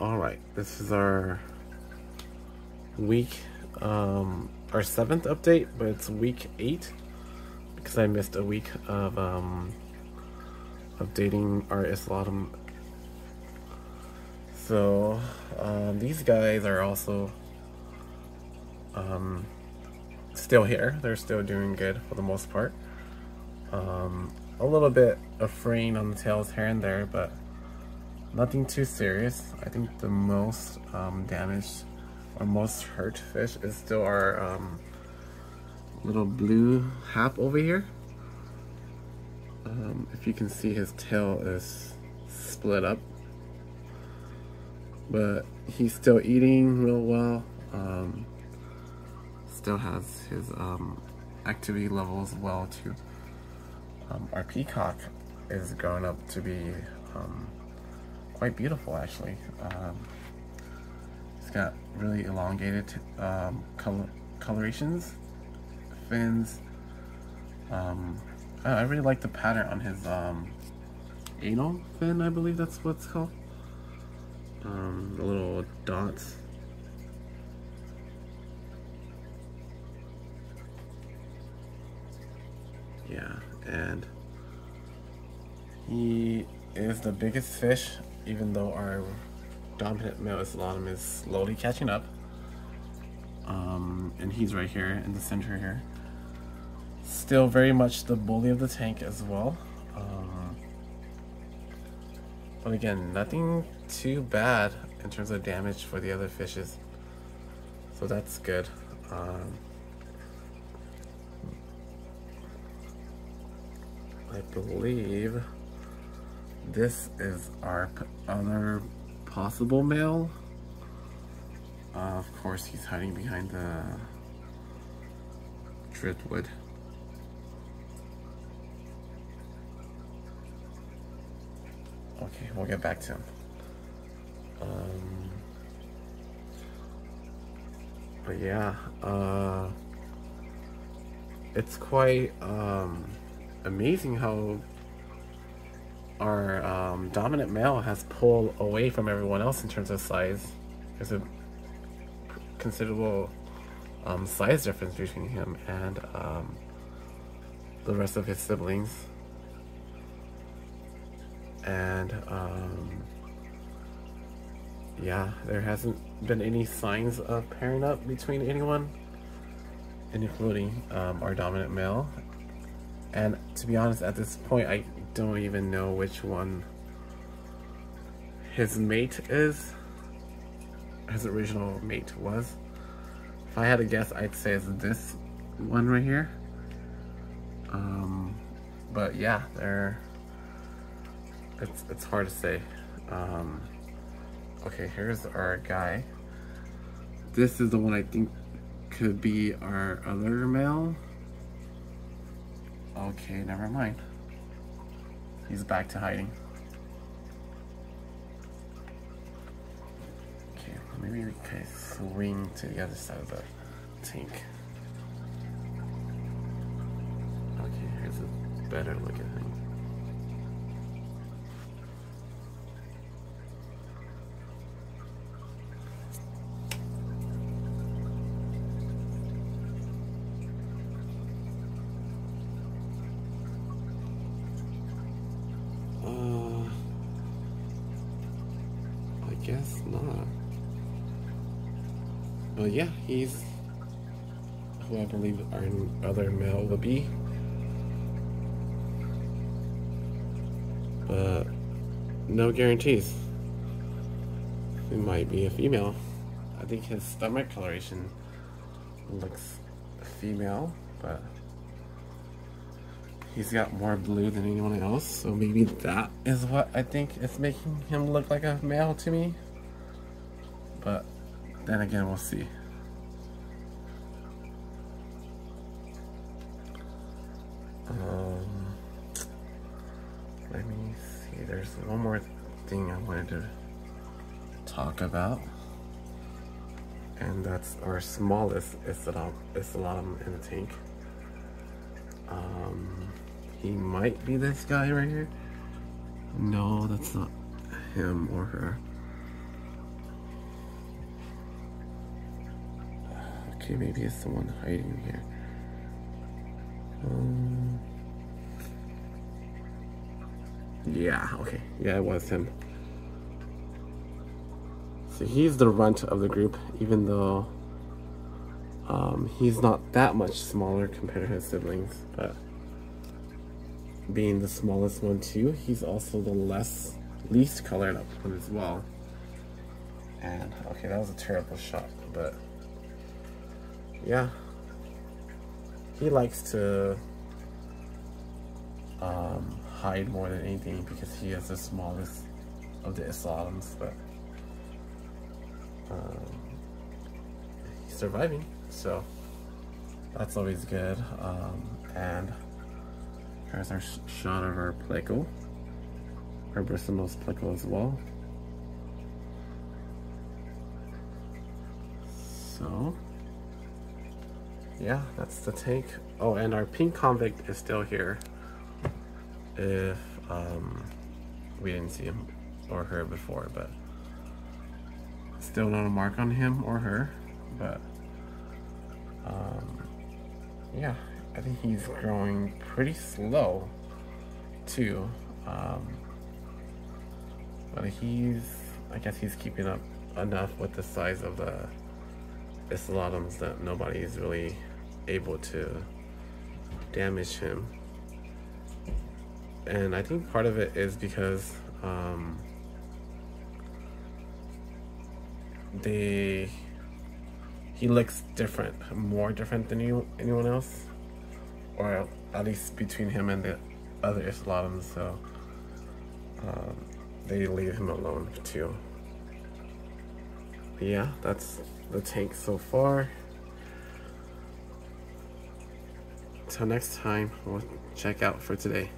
All right, this is our week, um, our seventh update, but it's week eight because I missed a week of um, updating our Islam. So um, these guys are also um, still here. They're still doing good for the most part. Um, a little bit of fraying on the tails here and there, but nothing too serious. I think the most um, damaged or most hurt fish is still our um, little blue hap over here. Um, if you can see his tail is split up. But he's still eating real well. Um, still has his um, activity levels well too. Um, our peacock is growing up to be quite beautiful actually. Um, it's got really elongated um, color colorations, fins. Um, I really like the pattern on his um, anal fin, I believe that's what it's called. Um, the little dots. Yeah, and he is the biggest fish, even though our dominant male Islam is slowly catching up. Um, and he's right here in the center here. Still very much the bully of the tank as well. Um, but again, nothing too bad in terms of damage for the other fishes. So that's good. Um, I believe this is our other possible male. Uh, of course, he's hiding behind the driftwood. Okay, we'll get back to him. Um, but yeah, uh, it's quite um, amazing how our um, dominant male has pulled away from everyone else in terms of size. There's a considerable um, size difference between him and um, the rest of his siblings. And um, yeah, there hasn't been any signs of pairing up between anyone, including um, our dominant male. And to be honest, at this point, I don't even know which one his mate is. His original mate was. If I had to guess, I'd say it's this one right here. Um, but yeah, they're. It's it's hard to say. Um, okay, here's our guy. This is the one I think could be our other male. Okay, never mind. He's back to hiding. Okay, maybe we can swing to the other side of the tank. Okay, here's a better look at him. Uh, I guess not. But yeah, he's who I believe our other male will be. But no guarantees. It might be a female. I think his stomach coloration looks female, but he's got more blue than anyone else, so maybe that is what I think is making him look like a male to me. But then again, we'll see. Um, let me see, there's one more thing I wanted to talk about. And that's our smallest Islam, Islam in the tank. Um, he might be this guy right here. No, that's not him or her. Okay, maybe it's the one hiding here. Um, yeah, okay. Yeah, it was him. So he's the runt of the group, even though um, he's not that much smaller compared to his siblings, but being the smallest one too, he's also the less least colored up one as well. And okay, that was a terrible shot, but yeah, he likes to um, hide more than anything because he is the smallest of the Isladams, but um, he's surviving, so that's always good. Um, and here's our sh shot of our pleco, our bristlenose pleco as well. So, yeah, that's the tank. Oh, and our pink convict is still here. If um, we didn't see him or her before, but still not a mark on him or her. But um, yeah, I think he's growing pretty slow too. Um, but he's, I guess he's keeping up enough with the size of the Isladams that nobody is really able to damage him. And I think part of it is because um, they he looks different, more different than you, anyone else, or at least between him and the other Isladams. So um, they leave him alone too. But yeah, that's the tank so far. Until next time, we'll check out for today.